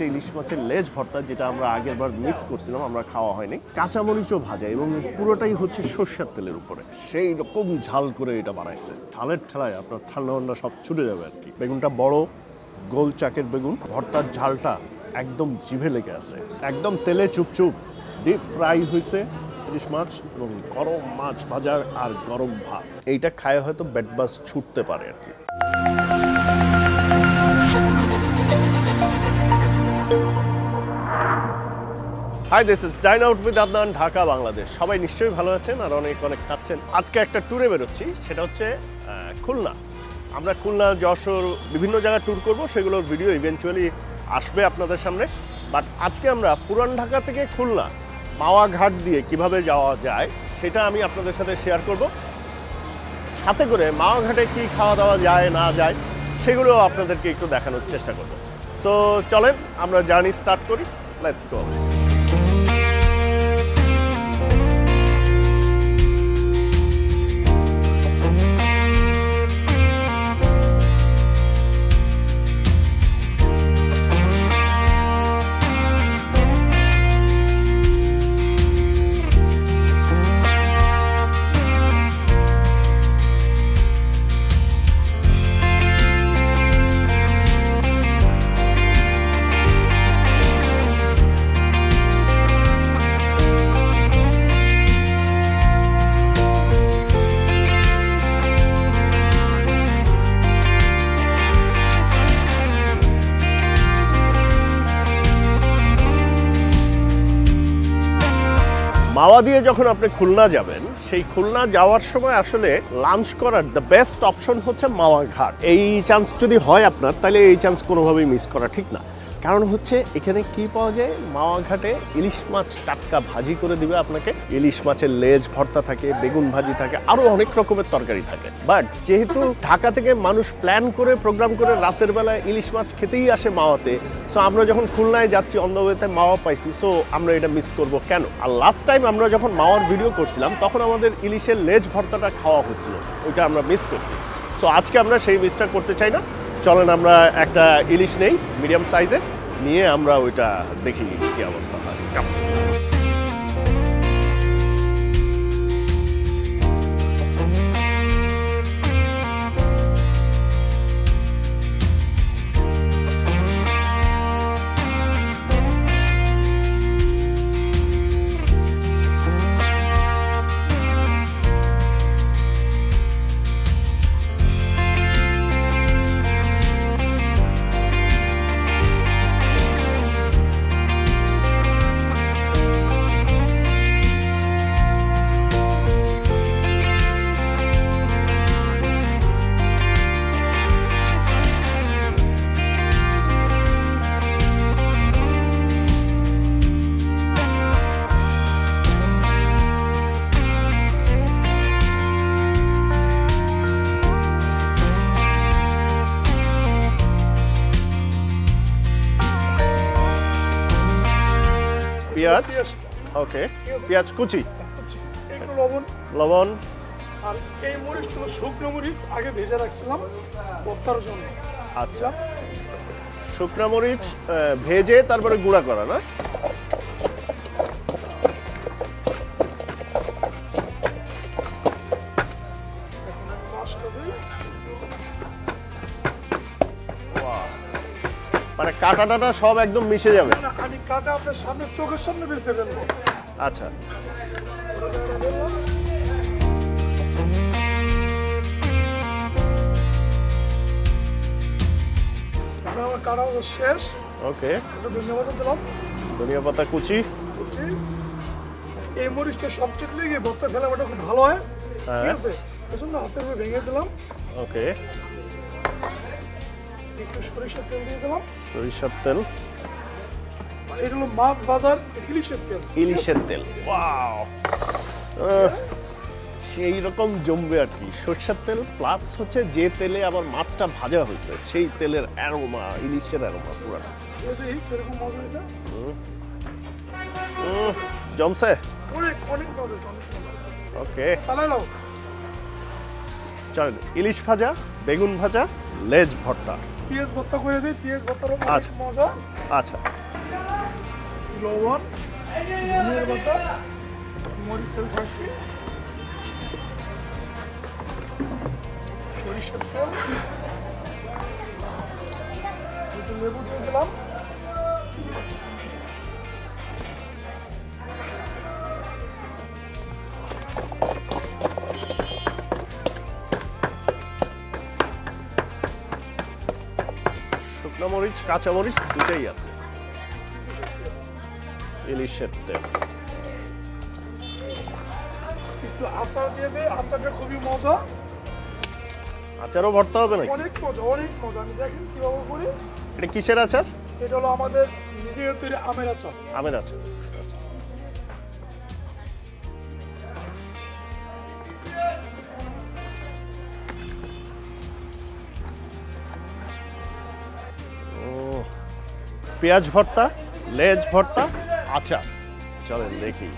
ইলিশ মাছের লেজ ভর্তা যেটা আমরা আগের বার মিস করছিলাম, আমরা খাওয়া হয়নি। কাঁচামরিচও ভাজা এবং পুরোটাই হচ্ছে সর্ষের তেলের উপরে। সেই রকম ঝাল করে এটা বানাইছে। ঝালের ঠেলায় আপনার ঠান্ডা ঠান্ডা সব ছুটে যাবে আর কি। বেগুনটা বড়, গোল চাকের বেগুন। ভর্তার ঝালটা একদম জিভে লেগে আছে। একদম তেলে চুপচুপ। ডিপ ফ্রাই হয়েছে ইলিশ মাছ এবং গরম মাছ ভাজা আর গরম ভাত। এইটা খায় হয়তো ব্যাটবাস ছুটতে পারে আর কি। Hi this is dine out with Adnan Dhaka Bangladesh সবাই নিশ্চয়ই ভালো আছেন আর অনেক অনেক খাচ্ছেন। আজকে একটা ট্যুরে বেরোচ্ছি, সেটা হচ্ছে খুলনা। আমরা খুলনা, যশোর, বিভিন্ন জায়গায় ট্যুর করব, সেগুলোর ভিডিও ইভেনচুয়ালি আসবে আপনাদের সামনে। বাট আজকে আমরা পুরান ঢাকা থেকে খুলনা মাওয়া ঘাট দিয়ে কীভাবে যাওয়া যায়, সেটা আমি আপনাদের সাথে শেয়ার করব। সাথে করে মাওয়া ঘাটে কী খাওয়া দাওয়া যায়, না যায় সেগুলো আপনাদেরকে একটু দেখানোর চেষ্টা করব। সো চলেন, আমরা জার্নি স্টার্ট করি। লেটস গো মাওয়া দিয়ে যখন আপনি খুলনা যাবেন, সেই খুলনা যাওয়ার সময় আসলে লাঞ্চ করার দ্য বেস্ট অপশন হচ্ছে মাওয়া ঘাট। এই চান্স যদি হয় আপনার, তাহলে এই চান্স কোনোভাবেই মিস করা ঠিক না। কারণ হচ্ছে এখানে কি পাওয়া যায়? মাওয়া ঘাটে ইলিশ মাছ টাটকা ভাজি করে দিবে আপনাকে। ইলিশ মাছের লেজ ভর্তা থাকে, বেগুন ভাজি থাকে আরও অনেক রকমের তরকারি থাকে। বাট যেহেতু ঢাকা থেকে মানুষ প্ল্যান করে, প্রোগ্রাম করে রাতের বেলায় ইলিশ মাছ খেতেই আসে মাওয়াতে সো আমরা যখন খুলনায় যাচ্ছি অন দ্য ওয়েতে মাওয়া পাইছি সো আমরা এটা মিস করব কেন? আর লাস্ট টাইম আমরা যখন মাওয়ার ভিডিও করছিলাম, তখন আমাদের ইলিশের লেজ ভর্তাটা খাওয়া হচ্ছিল, ওইটা আমরা মিস করছি। সো আজকে আমরা সেই মিসটা করতে চাই না। চলেন আমরা একটা ইলিশ নেই মিডিয়াম সাইজে নিয়ে আমরা ওইটা দেখি কি অবস্থা হয়। পেঁয়াজ ওকে পেঁয়াজ কুচি। একটু লবণ। লবণ। আর এই মরিচটা শুকনো মরিচ আগে ভেজে রাখছিলাম ভর্তার জন্য। আচ্ছা। শুকনো মরিচ ভেজে তারপরে গুঁড়া করা না? কাটা টাটা সব একদম মিশে যাবে। আমি কাটা আপনার সামনে চোখের সামনে ফেলব। আচ্ছা। কাটা শেষ। ওকে। ধন্যবাদ দিলাম। ধনিয়া পাতা কুচি? এই মরিচটা সবচেয়ে লেগে ভর্তা ফেলাটা খুব ভালো হয়। ঠিক হ্যাঁ। আছে? হাতের ভেঙে দিলাম। ওকে। একটু সরিষার তেল দিয়ে দিলাম। সরিষার তেল। এটা হলো মাছ বাজার ইলিশের তেল। ইলিশের তেল। ওয়াও। সেই রকম জমবে আর কি। সরষের তেল প্লাস হচ্ছে যে তেলে আবার মাছটা ভাজা হয়েছে সেই তেলের অ্যারোমা ইলিশের অ্যারোমা পুরাটা। জমছে? ওকে চলেন ইলিশ ভাজা বেগুন ভাজা লেজ ভর্তা। পেঁয়াজ ভর্তা করে দিই পেঁয়াজ ভর্তার আচ্ছা। মজা। আচ্ছা। লবণ ধনিয়ার পাতা মরিচের ফাঁকি সরিষার তেল। লেবু দিয়ে দিলাম। মরিচ কাঁচা মরিচ দুটাই আছে। ইলিশের তেল। একটু আচার দিয়ে দেয় আচারটা খুবই মজা। আচারও ভর্তা হবে নাকি? অনেক মজা অনেক মজা। আমি দেখেন কীভাবে করি। এটা কিসের আচার? এটা হলো আমাদের নিজের তৈরি আমের আচার। আমের আচার। পেঁয়াজ ভর্তা, লেজ ভর্তা, আচার। চলেন দেখি।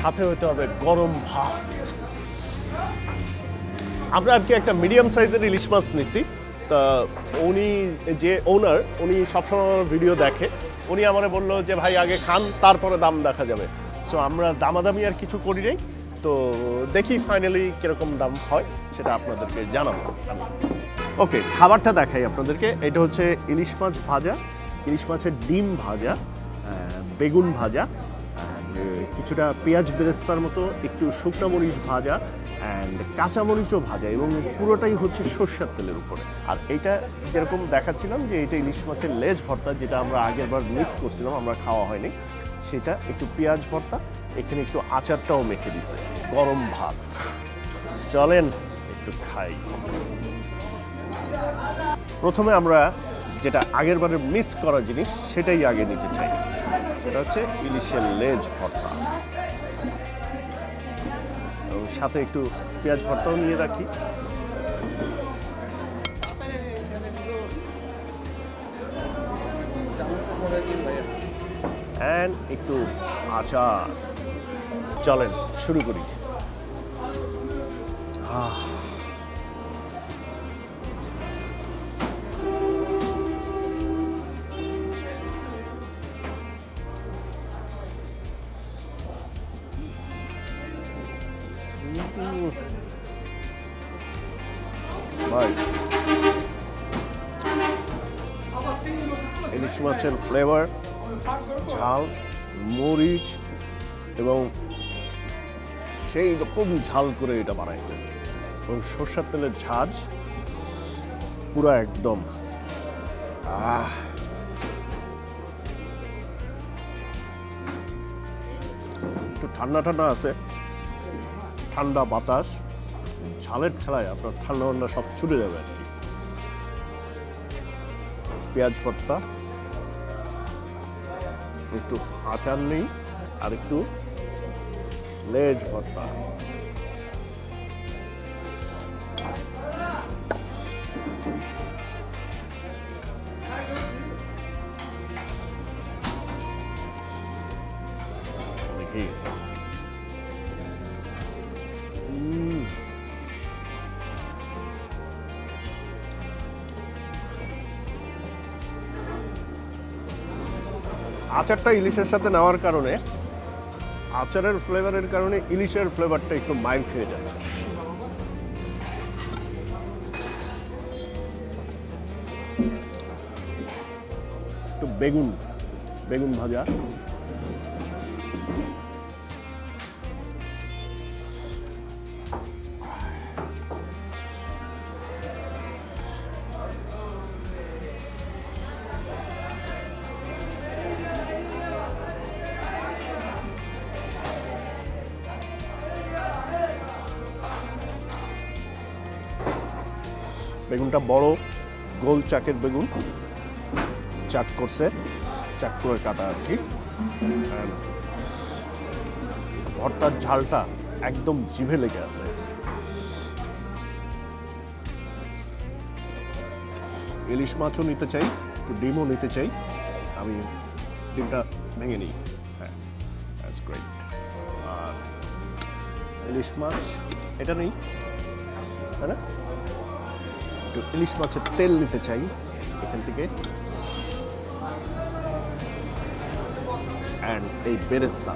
সাথে হতে হবে গরম ভাত। আমরা আর কি একটা মিডিয়াম সাইজের ইলিশ মাছ নিছি। তা উনি যে ওনার উনি সবসময় ভিডিও দেখে। উনি আমারে বলল যে, ভাই, আগে খান, তারপরে দাম দেখা যাবে। সো আমরা দামাদামি আর কিছু করি নাই। তো দেখি ফাইনালি কীরকম দাম হয়, সেটা আপনাদেরকে জানাব। ওকে, খাবারটা দেখাই আপনাদেরকে। এটা হচ্ছে ইলিশ মাছ ভাজা, ইলিশ মাছের ডিম ভাজা বেগুন ভাজা কিছুটা পেঁয়াজ বেরেস্তার মতো, একটু শুকনো মরিচ ভাজা অ্যান্ড কাঁচামরিচও ভাজা, এবং পুরোটাই হচ্ছে সর্ষের তেলের উপরে। আর এইটা যেরকম দেখাচ্ছিলাম যে এটা ইলিশ মাছের লেজ ভর্তা, যেটা আমরা আগের বার মিস করছিলাম, আমরা খাওয়া হয়নি, সেটা একটু পেঁয়াজ ভর্তা, এখানে একটু আচারটাও মেখে দিছে, গরম ভাত। চলেন, একটু খাই। প্রথমে আমরা যেটা আগের বারে মিস করা জিনিস, সেটাই আগে নিতে চাই। সেটা হচ্ছে ইলিশের লেজ ভর্তা। এবং সাথে একটু পেঁয়াজ ভর্তাও নিয়ে রাখি। অ্যান্ড একটু আচার। চলেন, শুরু করি। আহ মাছের ফ্লেভার ঝাল, মরিচ এবং সেই রকম ঝাল করে এটা বানাইছে। এবং সর্ষের তেলের ঝাঁজ পুরো একদম। আহ! একটু ঠান্ডা ঠান্ডা আছে। ঠান্ডা বাতাস, ঝালের ঠেলায় আপনার ঠান্ডা ঠান্ডা সব ছুটে যাবে আর কি। পেঁয়াজ ভর্তা। একটু আচার নেই আর একটু লেজ ভর্তা। দেখি। আচারটা ইলিশের সাথে নেওয়ার কারণে, আচারের ফ্লেভারের কারণে ইলিশের ফ্লেভারটা একটু মাইল খেয়ে যাচ্ছে। একটু বেগুন বেগুন ভাজা। বেগুনটা বড়, গোল চাকের বেগুন চাক করছে চাক করে কাটা আর কি। ভর্তার ঝালটা একদম জিভে লেগে আছে। ইলিশ মাছও নিতে চাই, একটু ডিমও নিতে চাই। আমি ডিমটা ভেঙে নিই। হ্যাঁ ইলিশ মাছ, এটা নেই, তাই না? একটু ইলিশ মাছের তেল নিতে চাই এখান থেকে অ্যান্ড এই বেরেস্তা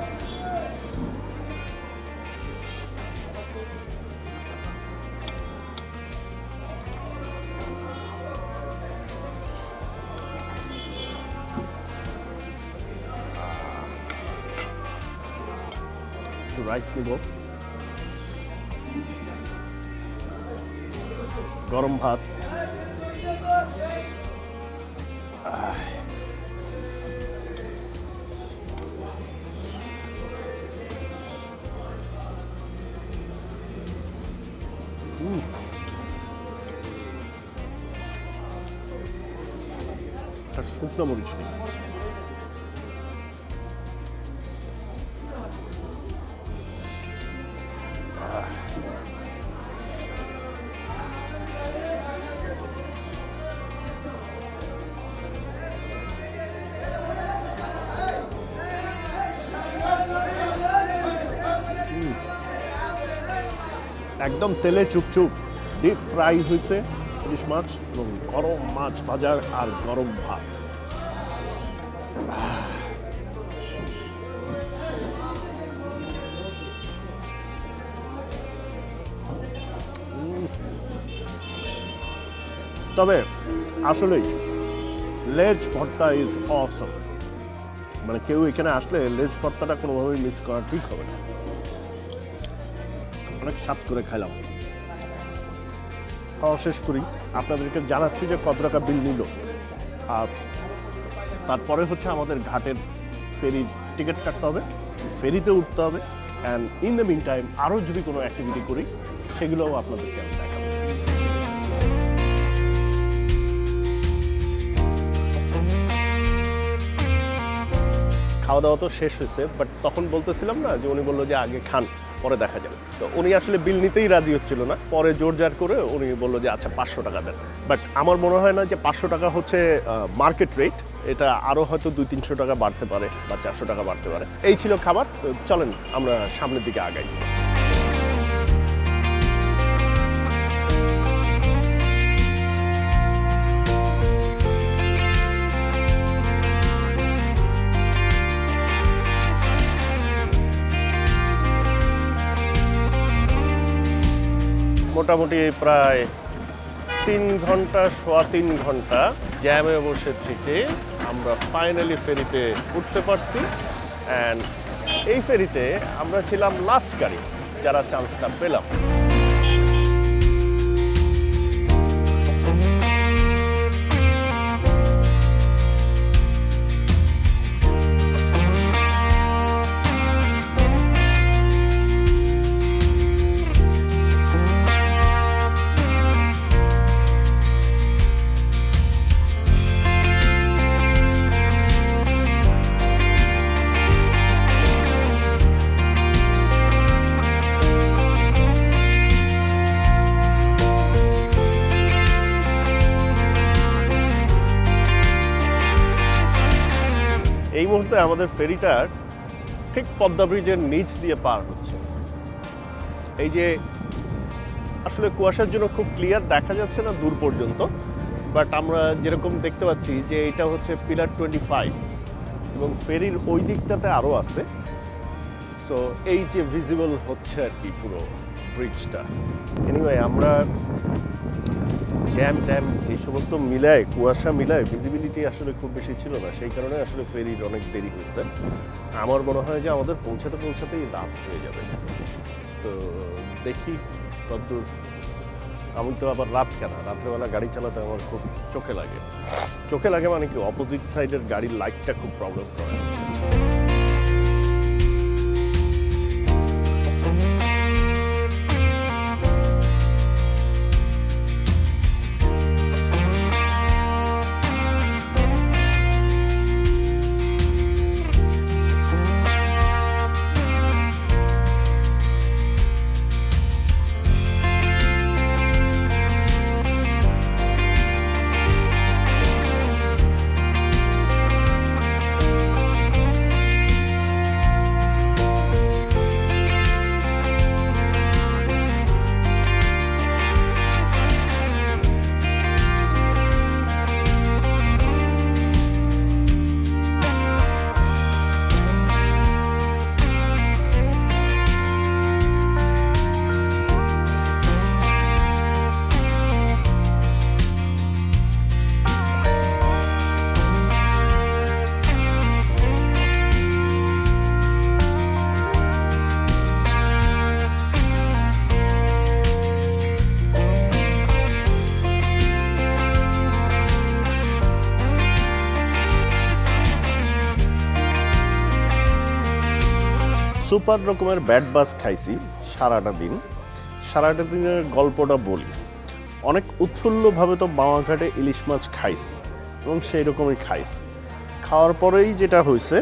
একটু রাইস নিব গরম ভাত আহ। উম। একটা শুকনো মরিচ নেই একদম তেলে চুপচুপ। ডিপ ফ্রাই হয়েছে, ইলিশ মাছ এবং গরম মাছ ভাজার আর গরম ভাত। তবে আসলেই, লেজ ভর্তা ইজ অসম মানে কেউ এখানে আসলে লেজ ভর্তাটা কোনোভাবেই মিস করা ঠিক হবে না। অনেক স্বাদ করে খাইলাম। খাওয়া শেষ করি। আপনাদেরকে জানাচ্ছি যে কত টাকা বিল নিল। আর তারপরে হচ্ছে আমাদের ঘাটের ফেরি টিকিট কাটতে হবে, ফেরিতে উঠতে হবে। And in the meantime আরও যদি কোনো অ্যাক্টিভিটি করি, সেগুলোও আপনাদেরকে আমি দেখাবো। খাওয়া দাওয়া তো শেষ হয়েছে বাট তখন বলতেছিলাম না যে উনি বলল যে আগে খান। পরে দেখা যাবে। তো উনি আসলে বিল নিতেই রাজি হচ্ছিল না। পরে জোর জার করে উনি বলল যে আচ্ছা পাঁচশো টাকা দেন। বাট আমার মনে হয় না যে পাঁচশো টাকা হচ্ছে মার্কেট রেট এটা আরও হয়তো দুই তিনশো টাকা বাড়তে পারে বা চারশো টাকা বাড়তে পারে। এই ছিল খাবার। চলেন, আমরা সামনের দিকে আগাই। মোটামুটি প্রায় তিন ঘণ্টা, সোয়া তিন ঘণ্টা জ্যামে বসে থেকে আমরা ফাইনালি ফেরিতে উঠতে পারছি। অ্যান্ড এই ফেরিতে আমরা ছিলাম লাস্ট গাড়ি, যারা চান্সটা পেলাম। মুহূর্তে আমাদের ফেরিটার ঠিক পদ্মা ব্রিজের নিচ দিয়ে পার হচ্ছে। এই যে আসলে কুয়াশার জন্য খুব ক্লিয়ার দেখা যাচ্ছে না দূর পর্যন্ত বাট আমরা যেরকম দেখতে পাচ্ছি যে এটা হচ্ছে পিলার টোয়েন্টি ফাইভ এবং ফেরির ওই দিকটাতে আরও আছে। সো এই যে ভিজিবল হচ্ছে আর কি পুরো ব্রিজটা এনিওয়ে আমরা জ্যাম ট্যাম এই সমস্ত মিলায়, কুয়াশা মিলায় ভিজিবিলিটি আসলে খুব বেশি ছিল না। সেই কারণে আসলে ফেরির অনেক দেরি হয়েছে। আমার মনে হয় যে আমাদের পৌঁছাতে, পৌঁছাতেই রাত হয়ে যাবে। তো দেখি কদ্দূর আমি তো আবার রাত কেন। রাত্রেবেলা গাড়ি চালাতে আমার খুব চোখে লাগে। চোখে লাগে মানে কি অপোজিট সাইডের গাড়ির লাইটটা খুব প্রবলেম করে। সুপার রকমের ব্যাড বাস খাইছি সারাটা দিন। সারাটা দিনের গল্পটা বলি। অনেক উৎফুল্লভাবে তো বামাঘাটে ইলিশ মাছ খাইছি এবং সেই রকমই খাইছি। খাওয়ার পরেই যেটা হয়েছে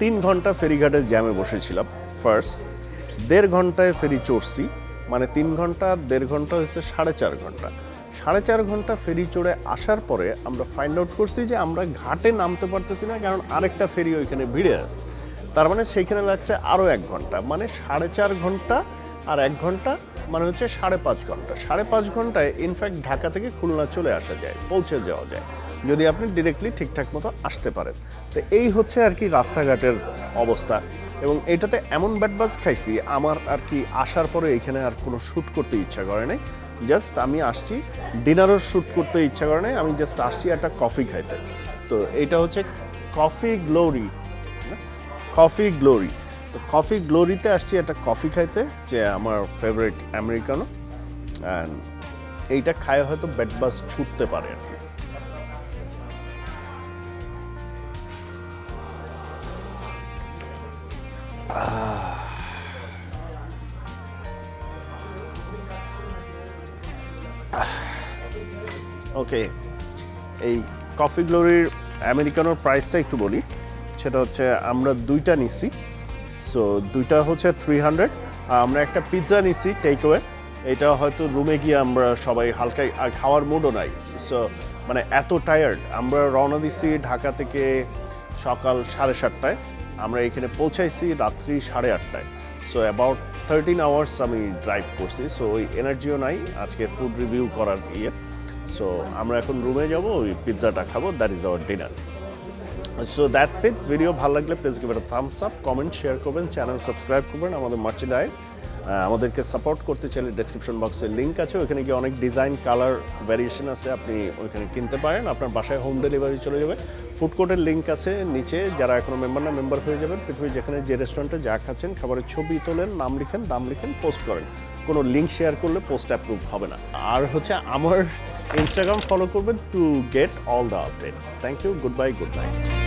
তিন ঘণ্টা ফেরিঘাটে জ্যামে বসেছিলাম ফার্স্ট দেড় ঘন্টায় ফেরি চড়ছি মানে তিন ঘণ্টা আর দেড় ঘণ্টা হয়েছে সাড়ে চার ঘণ্টা। সাড়ে চার ঘণ্টা ফেরি চড়ে আসার পরে আমরা ফাইন্ড আউট করছি যে আমরা ঘাটে নামতে পারতেছি না, কারণ আরেকটা ফেরি ওইখানে ভিড়ে আছে। তার মানে সেইখানে লাগছে আরও এক ঘণ্টা মানে সাড়ে চার ঘণ্টা আর এক ঘণ্টা মানে হচ্ছে সাড়ে পাঁচ ঘণ্টা। সাড়ে পাঁচ ঘন্টায় ইনফ্যাক্ট ঢাকা থেকে খুলনা চলে আসা যায়, পৌঁছে যাওয়া যায়, যদি আপনি ডিরেক্টলি ঠিকঠাক মতো আসতে পারেন। তো এই হচ্ছে আর কি রাস্তাঘাটের অবস্থা। এবং এটাতে এমন ব্যাটবাজ খাইছি, আমার আর কি আসার পরে এখানে আর কোনো শ্যুট করতে ইচ্ছা করে নাই। জাস্ট আমি আসছি ডিনারও শ্যুট করতে ইচ্ছা করে নাই, আমি জাস্ট আসছি একটা কফি খাইতে। তো এটা হচ্ছে কফি গ্লোরি কফি গ্লোরি তো কফি গ্লোরিতে আসছি একটা কফি খাইতে, যে আমার ফেভারিট আমেরিকানো অ্যান্ড এইটা খায় হয়তো ব্যাটবাস ছুটতে পারে আর কি। ওকে এই কফি গ্লোরির আমেরিকানোর প্রাইসটা একটু বলি। সেটা হচ্ছে আমরা দুইটা নিচ্ছি সো দুইটা হচ্ছে থ্রি হান্ড্রেড আমরা একটা পিৎজা নিচ্ছি টেক ওয়ে এটা হয়তো রুমে গিয়ে আমরা সবাই হালকা, আর খাওয়ার মুডও নাই। সো মানে এত টায়ার্ড আমরা রওনা দিচ্ছি ঢাকা থেকে সকাল সাড়ে সাতটায়। আমরা এখানে পৌঁছাইছি রাত্রি সাড়ে আটটায়। সো অ্যাবাউট থার্টিন আওয়ার্স আমি ড্রাইভ করছি। সো ওই এনার্জিও নাই। আজকে ফুড রিভিউ করার ইয়ে। সো আমরা এখন রুমে যাব, ওই পিৎজাটা খাব। That is our dinner so that's it video ভালো লাগলে প্লিজ গিভ এটা থামস আপ কমেন্ট শেয়ার করবেন চ্যানেল সাবস্ক্রাইব করবেন আমাদের মার্চেন্ডাইজ আমাদেরকে সাপোর্ট করতে চাইলে ডেসক্রিপশন বক্সে লিঙ্ক আছে, ওখানে গিয়ে অনেক ডিজাইন কালার ভ্যারিয়েশন আছে, আপনি ওইখানে কিনতে পারেন। আপনার বাসায় হোম ডেলিভারি চলে যাবে। ফুড কোর্টের লিঙ্ক আছে নিচে, যারা এখনও মেম্বার না মেম্বার হয়ে যাবেন। পৃথিবীর যেখানে যে রেস্টুরেন্টে যা খাচ্ছেন, খাবারের ছবি তোলেন, নাম লিখেন, দাম লিখেন পোস্ট করেন। কোনো লিঙ্ক শেয়ার করলে পোস্ট অ্যাপ্রুভ হবে না। আর হচ্ছে আমার ইনস্টাগ্রাম ফলো করবেন to get all the updates thank you goodbye good night